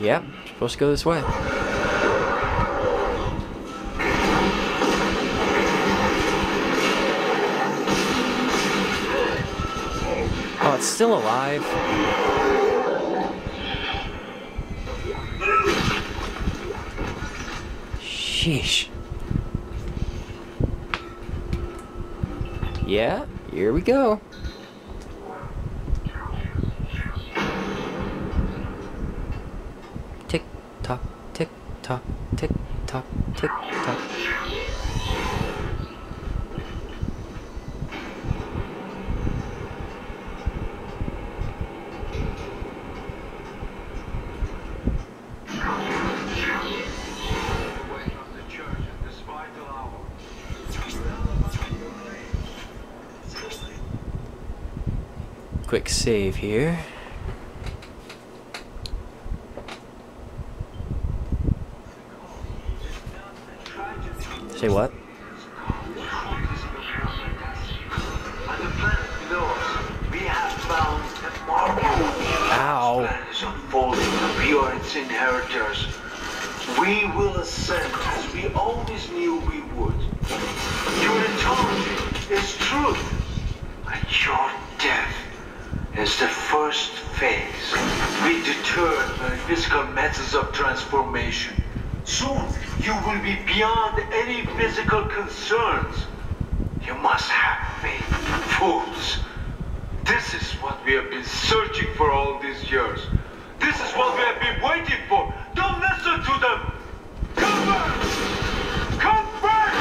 Yep, supposed to go this way. Oh, it's still alive. Sheesh. Yeah, here we go. Tock, tick tock, tick tock, tick tock. Quick save here. Say what? On the planet below us, we have found a marvel. Ow. Planet is unfolding. We are its inheritors. We will ascend as we always knew we would. Your eternity is truth, and your death is the first phase. We deterred by physical methods of transformation. Soon, you will be beyond any physical concerns. You must have faith, fools. This is what we have been searching for all these years. This is what we have been waiting for. Don't listen to them. Come back! Come back!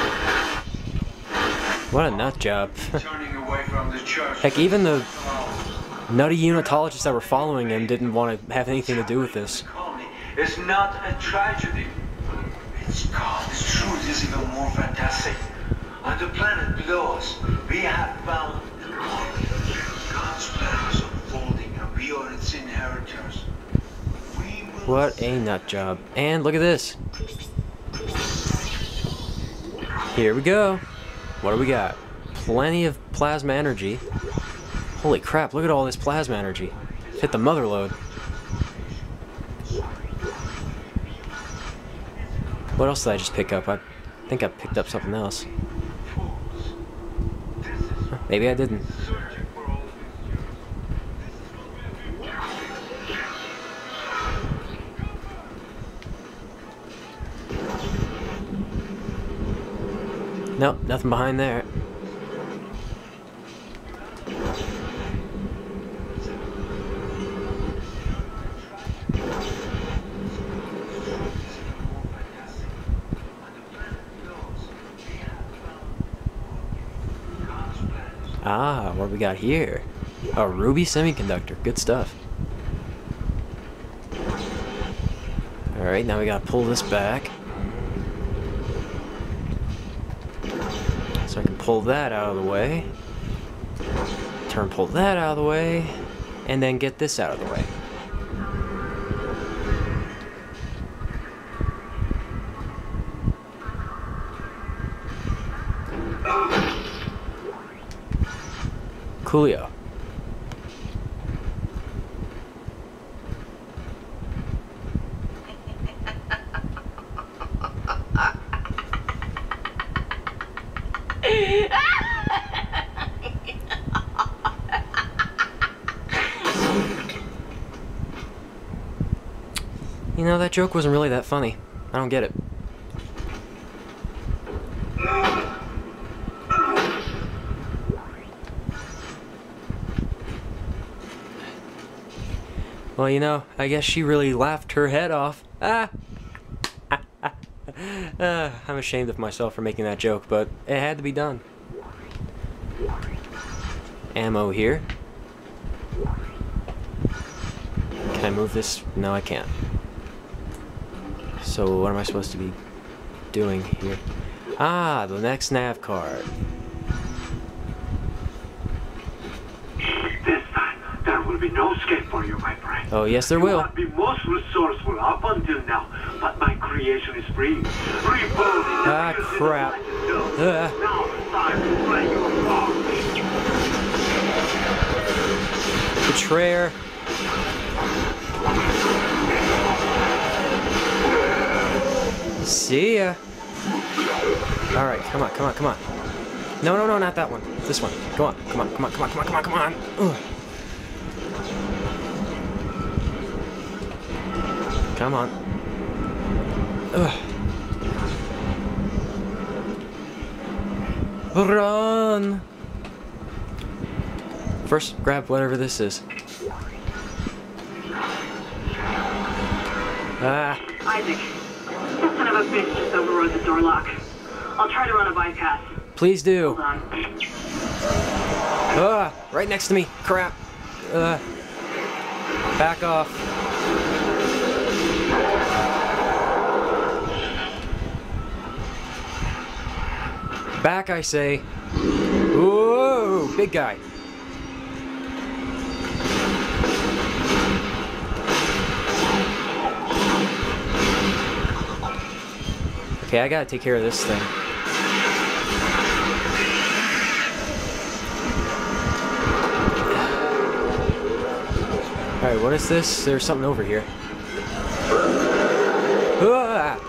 What a nut job. Turning away from the church. Heck, even the nutty unitologists that were following him didn't want to have anything to do with this. It's not a tragedy. It's God. The truth is even more fantastic. On the planet below us, we have found the glory. God's plan is unfolding, and we are its inheritors. What a nut job. And look at this. Here we go. What do we got? Plenty of plasma energy. Holy crap, look at all this plasma energy. Hit the mother load. What else did I just pick up? I think I picked up something else. Maybe I didn't. Nope, nothing behind there. Ah, what we got here? A ruby semiconductor. Good stuff. Alright, now we gotta pull this back. So I can pull that out of the way. Turn pull that out of the way. And then get this out of the way. Coolio. You know, that joke wasn't really that funny. I don't get it. Well, you know, I guess she really laughed her head off. Ah! Uh, I'm ashamed of myself for making that joke, but it had to be done. Ammo here. Can I move this? No, I can't. So what am I supposed to be doing here? Ah, the next nav card. This time, there will be no escape for you, my friend. Oh, yes, there you will. have been most resourceful up until now, but my creation is free. Rebuilding Ah, crap. Now Ah. it's time to play your part. Betrayer. See ya. Alright, come on, come on, come on. No, no, no, not that one. This one. Go on. Come on, come on, come on, come on, come on, come on. Ugh. Come on. Ugh. Run! First, grab whatever this is. Ah, Isaac, that son of a bitch just overrode the door lock. I'll try to run a bypass. please do. Hold on. Ah, right next to me. Crap. Uh, back off. Back, I say. Whoa, big guy. Okay, I gotta take care of this thing. Alright, what is this? There's something over here. Ah!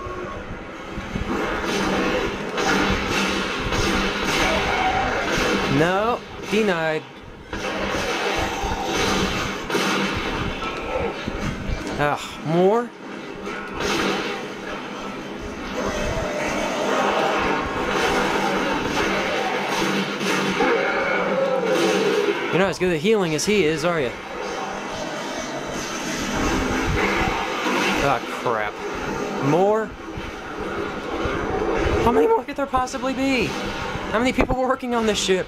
No, denied. Ah, more? You're not as good at healing as he is, are you? Ah, crap. More? How many more could there possibly be? How many people were working on this ship?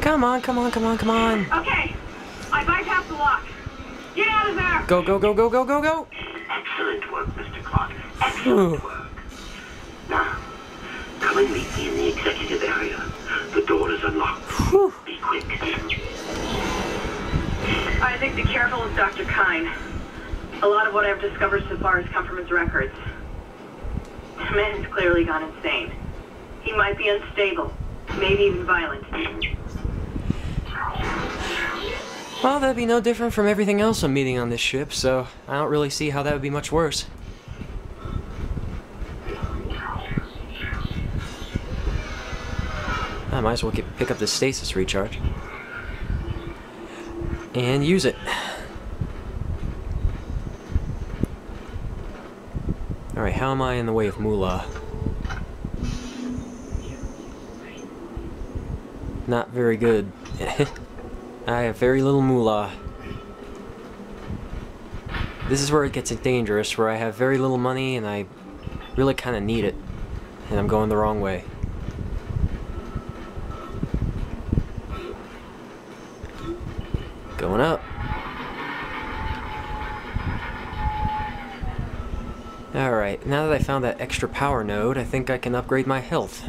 Come on, come on, come on, come on. Okay, I bypassed the lock. Get out of there! Go, go, go, go, go, go, go. Excellent work, Mr. Clarke. Ooh. Excellent work. Now, come and meet me in the executive area. The door is unlocked. Whew. Be quick. I think the careful with Dr. Kyne. A lot of what I've discovered so far has come from his records. The man has clearly gone insane. He might be unstable, maybe even violent. Well, that'd be no different from everything else I'm meeting on this ship, so I don't really see how that would be much worse. I might as well get, pick up this stasis recharge. And use it. Alright, how am I in the way of Moolah? Not very good. I have very little moolah. This is where it gets dangerous, where I have very little money and I really kind of need it. And I'm going the wrong way. Alright, now that I found that extra power node, I think I can upgrade my health.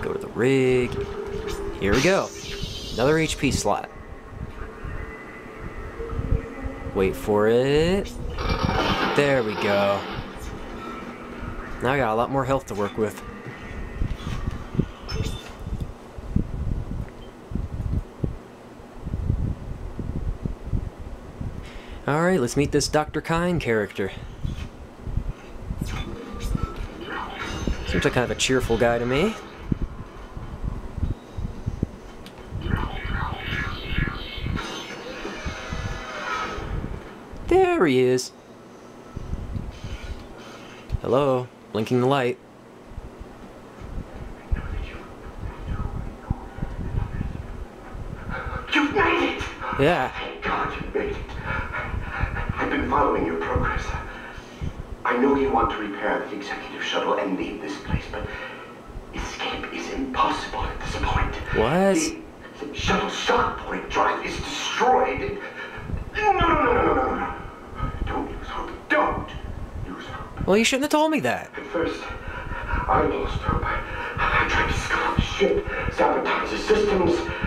Go to the rig. Here we go. Another HP slot. Wait for it. There we go. Now I got a lot more health to work with. Alright, let's meet this Dr. Kyne character. Seems like kind of a cheerful guy to me. There he is. Hello, blinking the light. You've made it! Yeah. Following your progress. I know you want to repair the executive shuttle and leave this place, but escape is impossible at this point. What? The, the shuttle shock point drive is destroyed. No, no, no, no, no, no, no. Don't lose hope. Don't lose hope. Well, you shouldn't have told me that. At first, I lost hope. I tried to scuttle the ship, sabotage the systems.